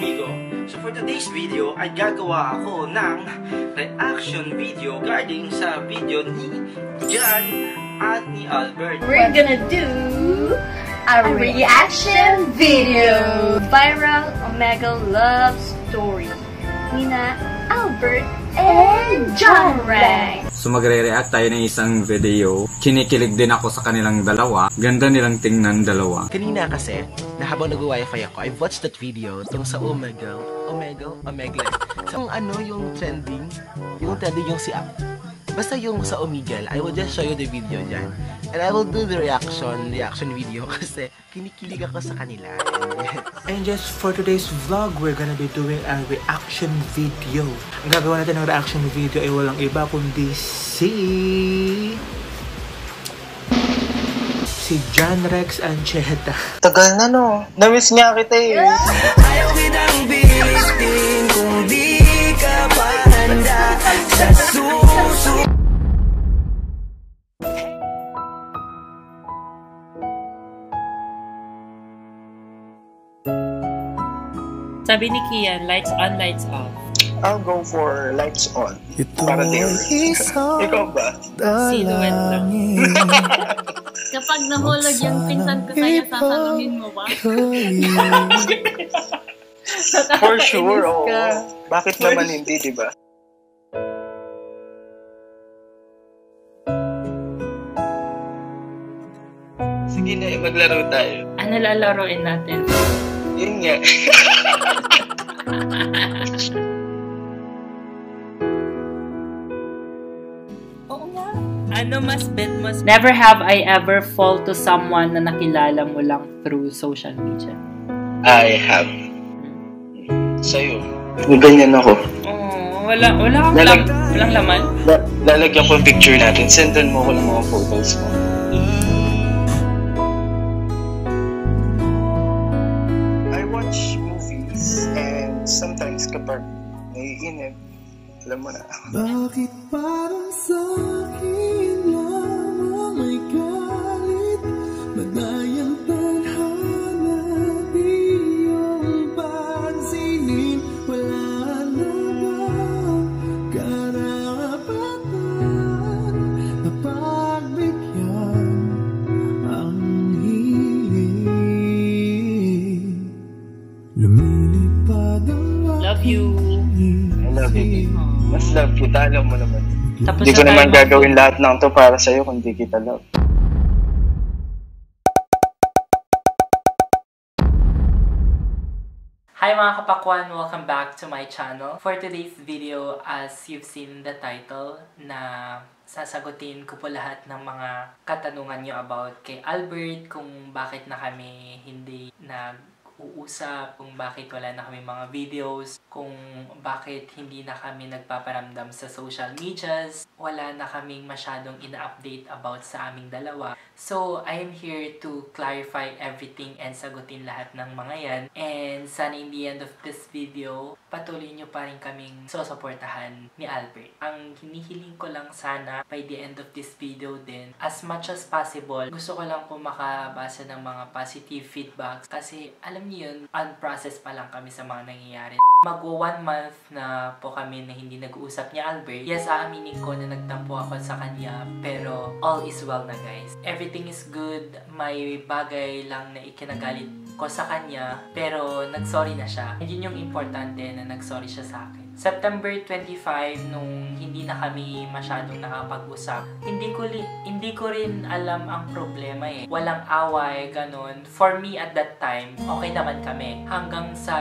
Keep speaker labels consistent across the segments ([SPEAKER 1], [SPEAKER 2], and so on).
[SPEAKER 1] amigo. So for today's video ay gagawa ako ng reaction video regarding sa video ni Jan at ni Albert.
[SPEAKER 2] We're gonna do a reaction video. Viral Omega Love Story. Nina Albert and John Rex.
[SPEAKER 3] So magre-react tayo ng isang video. Kinikilig din ako sa kanilang dalawa. Ganda nilang tingnan dalawa.
[SPEAKER 4] Kanina kasi, na habang nag-wifi ako, I watched that video tungkol sa Omegle. Omegle? Omegle. Sa ano yung trending? Yung trending yung si Basta yung sa Omegle, I will just show you the video dyan. And I will do the reaction, reaction video kasi kinikilig ako sa kanila.
[SPEAKER 5] And just for today's vlog, we're gonna be doing a reaction video. Ang gagawa natin ng reaction video ay walang iba kundi si... Si John Rex Ancheta.
[SPEAKER 6] Tagal na no. Namiss nga kita eh.
[SPEAKER 4] Ayaw kitang bilitin
[SPEAKER 7] Sabi ni Kian, lights on, lights off.
[SPEAKER 6] I'll go for lights on. Para there. Ikaw ba?
[SPEAKER 7] Silhouette lang.
[SPEAKER 2] Kapag nahulog yung pinsan ko sa'yo, sasaluhin mo ba?
[SPEAKER 6] For sure, oo. Bakit naman hindi, di ba? Sige na, maglaro tayo.
[SPEAKER 7] Ano lalaroin natin?
[SPEAKER 6] Yun nga.
[SPEAKER 7] Oo nga. Ano mas bet mas... Never have I ever fall to someone na nakilala mo lang through social media.
[SPEAKER 6] I have. Sa'yo. Ganyan ako.
[SPEAKER 7] Oh, wala, wala kang
[SPEAKER 6] Lalag-
[SPEAKER 7] lam, walang laman.
[SPEAKER 6] La- lalagyan ko yung picture natin. Sendan mo ko ng mga photos mo.
[SPEAKER 5] Bakit
[SPEAKER 7] love
[SPEAKER 6] kita, alam mo naman.
[SPEAKER 7] Tapos
[SPEAKER 6] Hindi ko
[SPEAKER 7] na
[SPEAKER 6] naman
[SPEAKER 7] tayo-
[SPEAKER 6] gagawin lahat ng to para sa'yo kung di kita love.
[SPEAKER 7] Hi mga kapakwan! Welcome back to my channel. For today's video, as you've seen the title, na sasagutin ko po lahat ng mga katanungan nyo about kay Albert, kung bakit na kami hindi nag-uusap, kung bakit wala na kami mga videos, kung bakit hindi na kami nagpaparamdam sa social medias, wala na kaming masyadong ina-update about sa aming dalawa. So, I am here to clarify everything and sagutin lahat ng mga yan. And sana in the end of this video, patuloy nyo pa rin kaming susuportahan ni Albert. Ang hinihiling ko lang sana by the end of this video din, as much as possible, gusto ko lang po makabasa ng mga positive feedbacks kasi alam yun, unprocessed pa lang kami sa mga nangyayari. Mag one month na po kami na hindi nag-uusap ni Albert. Yes, aaminin ko na nagtampo ako sa kanya, pero all is well na guys. Everything is good. May bagay lang na ikinagalit ko sa kanya, pero nagsorry na siya. Yun yung importante na nagsorry siya sa akin. September 25 nung hindi na kami masyadong nakapag-usap. Hindi ko li- hindi ko rin alam ang problema eh. Walang away ganun. For me at that time, okay naman kami. Hanggang sa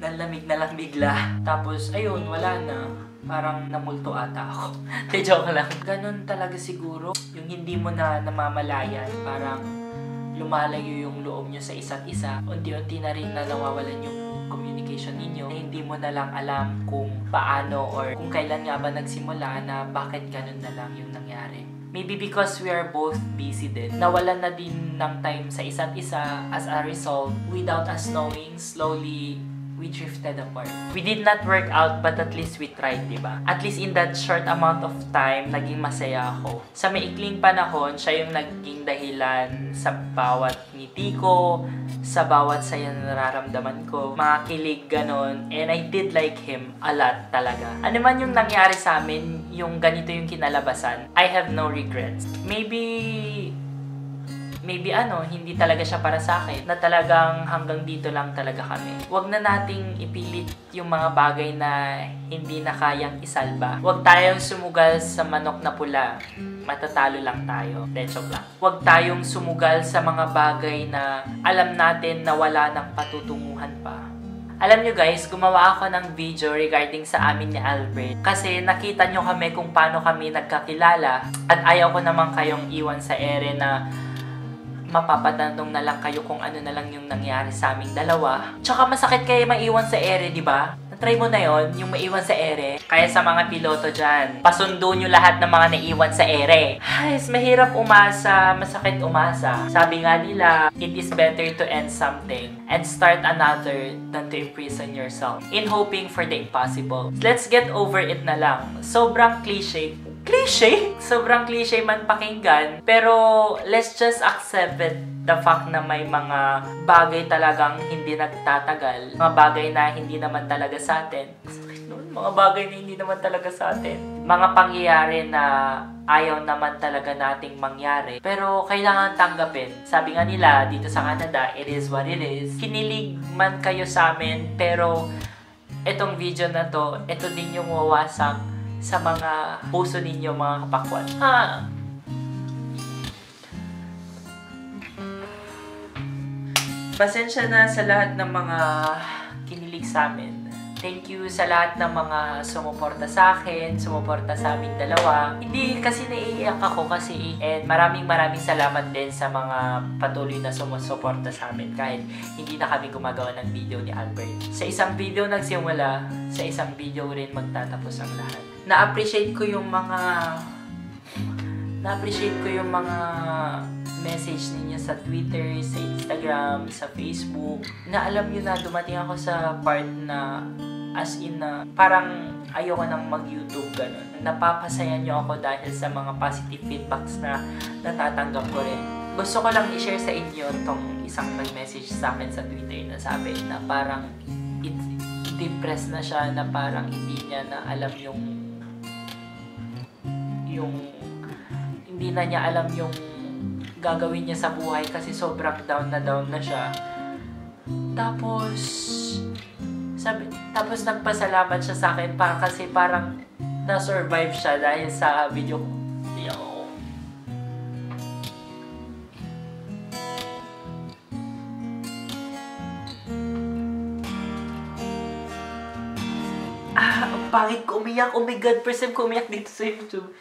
[SPEAKER 7] nalamig na lang bigla. Tapos, ayun, wala na. Parang namulto ata ako. Te, joke lang. Ganon talaga siguro. Yung hindi mo na namamalayan. Parang lumalayo yung loob nyo sa isa't isa. Unti-unti na rin na nawawalan yung communication ninyo. Hindi mo na lang alam kung paano or kung kailan nga ba nagsimula na bakit ganun na lang yung nangyari. Maybe because we are both busy din. Nawalan na din ng time sa isa't isa as a result without us knowing slowly we drifted apart. We did not work out, but at least we tried, di ba? At least in that short amount of time, naging masaya ako. Sa maikling panahon, siya yung naging dahilan sa bawat ngiti ko, sa bawat saya na nararamdaman ko. Mga kilig, ganon. And I did like him a lot talaga. Ano man yung nangyari sa amin, yung ganito yung kinalabasan, I have no regrets. Maybe maybe ano, hindi talaga siya para sa akin, na talagang hanggang dito lang talaga kami. Huwag na nating ipilit yung mga bagay na hindi na kayang isalba. Huwag tayong sumugal sa manok na pula. Matatalo lang tayo. Dechok lang. Huwag tayong sumugal sa mga bagay na alam natin na wala ng patutunguhan pa. Alam nyo guys, gumawa ako ng video regarding sa amin ni Albert. Kasi nakita nyo kami kung paano kami nagkakilala. At ayaw ko naman kayong iwan sa ere na mapapatanong na lang kayo kung ano na lang yung nangyari sa aming dalawa. Tsaka masakit kayo maiwan sa ere, di ba? Try mo na yon yung maiwan sa ere. Kaya sa mga piloto dyan, pasundo nyo lahat ng mga naiwan sa ere. Ay, mahirap umasa, masakit umasa. Sabi nga nila, it is better to end something and start another than to imprison yourself in hoping for the impossible. Let's get over it na lang. Sobrang cliche cliche. Sobrang cliche man pakinggan. Pero let's just accept it the fact na may mga bagay talagang hindi nagtatagal. Mga bagay na hindi naman talaga sa atin. Nun. Mga bagay na hindi naman talaga sa atin. Mga pangyayari na ayaw naman talaga nating mangyari. Pero kailangan tanggapin. Sabi nga nila dito sa Canada, it is what it is. Kinilig man kayo sa amin, pero itong video na to, ito din yung wawasak sa mga puso ninyo mga kapakwan. Ha? Pasensya na sa lahat ng mga kinilig sa amin. Thank you sa lahat ng mga sumuporta sa akin, sumuporta sa aming dalawa. Hindi kasi naiiyak ako kasi and maraming maraming salamat din sa mga patuloy na sumusuporta sa amin kahit hindi na kami gumagawa ng video ni Albert. Sa isang video nagsimula, sa isang video rin magtatapos ang lahat. Na-appreciate ko yung mga na-appreciate ko yung mga message ninyo sa Twitter, sa Instagram, sa Facebook, na alam nyo na dumating ako sa part na as in na parang ayoko nang mag-YouTube ganun. Napapasaya nyo ako dahil sa mga positive feedbacks na natatanggap ko rin. Gusto ko lang i-share sa inyo tong isang nag-message sa akin sa Twitter na sabi na parang it, depressed na siya na parang hindi niya na alam yung yung hindi na niya alam yung gagawin niya sa buhay kasi sobrang down na down na siya. Tapos, sabi, tapos nagpasalamat siya sa akin para kasi parang na-survive siya dahil sa video. Yo. Ah, ang pangit ko umiyak. Oh my God, first time ko dito sa YouTube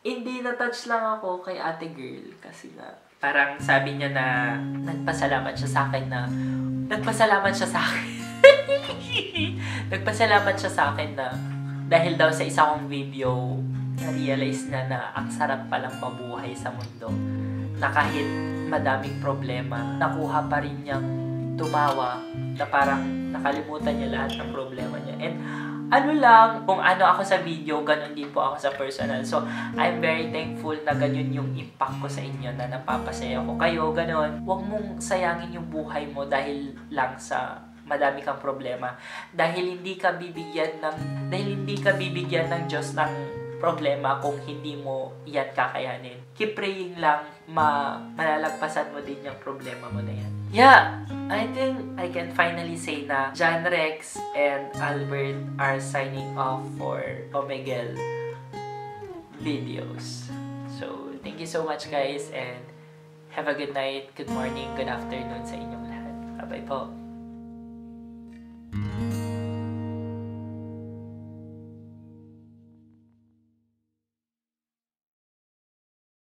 [SPEAKER 7] hindi na-touch lang ako kay ate girl kasi na parang sabi niya na nagpasalamat siya sa akin na nagpasalamat siya sa akin. nagpasalamat siya sa akin na dahil daw sa isa kong video na-realize na na ang sarap palang mabuhay sa mundo. Na kahit madaming problema, nakuha pa rin niyang tumawa na parang nakalimutan niya lahat ng problema niya. And ano lang, kung ano ako sa video, ganun din po ako sa personal. So, I'm very thankful na ganun yung impact ko sa inyo na napapasaya ko kayo, ganun. Huwag mong sayangin yung buhay mo dahil lang sa madami kang problema. Dahil hindi ka bibigyan ng, dahil hindi ka bibigyan ng Diyos ng problema kung hindi mo yan kakayanin. Keep praying lang, ma malalagpasan mo din yung problema mo na yan. Yeah, I think I can finally say na John Rex and Albert are signing off for Omegle videos. So, thank you so much guys and have a good night, good morning, good afternoon sa inyong lahat. Bye-bye po.